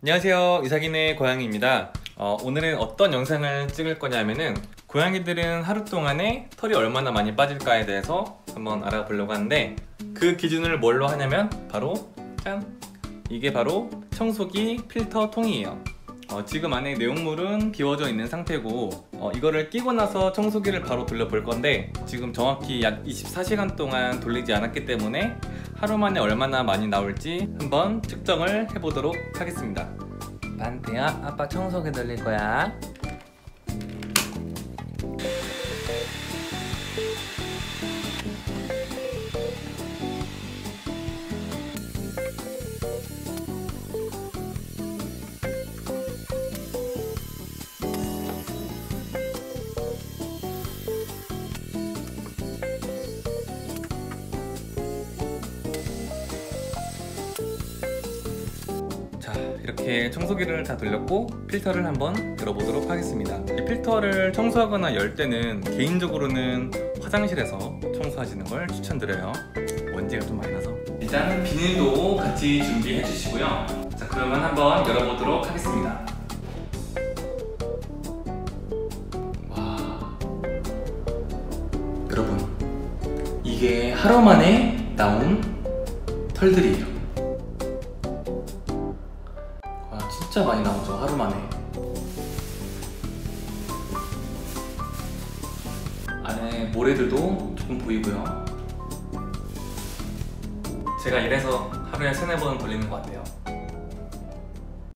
안녕하세요. 이삭인의 고양이입니다. 어, 오늘은 어떤 영상을 찍을 거냐면은 고양이들은 하루 동안에 털이 얼마나 많이 빠질까에 대해서 한번 알아보려고 하는데 그 기준을 뭘로 하냐면 바로 짠! 이게 바로 청소기 필터 통이에요. 어, 지금 안에 내용물은 비워져 있는 상태고 어, 이거를 끼고 나서 청소기를 바로 돌려볼 건데 지금 정확히 약 24시간 동안 돌리지 않았기 때문에 하루 만에 얼마나 많이 나올지 한번 측정을 해보도록 하겠습니다. 반태야 아빠 청소기 돌릴 거야 이렇게 청소기를 다 돌렸고 필터를 한번 열어보도록 하겠습니다. 이 필터를 청소하거나 열 때는 개인적으로는 화장실에서 청소하시는 걸 추천드려요. 먼지가 좀 많이 나서. 일단 비닐도 같이 준비해 주시고요. 자 그러면 한번 열어보도록 하겠습니다. 와. 여러분 이게 하루 만에 나온 털들이에요 진짜 많이 나오죠 하루 만에. 안에 모래들도 조금 보이고요. 제가 이래서 하루에 세네 번은 걸리는 것 같아요